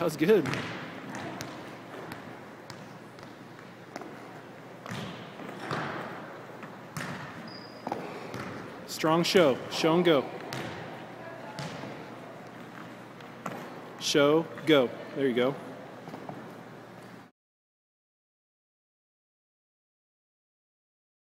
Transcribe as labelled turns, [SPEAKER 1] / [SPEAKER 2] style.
[SPEAKER 1] That was good. Strong show. Show and go. Show, go. There you go.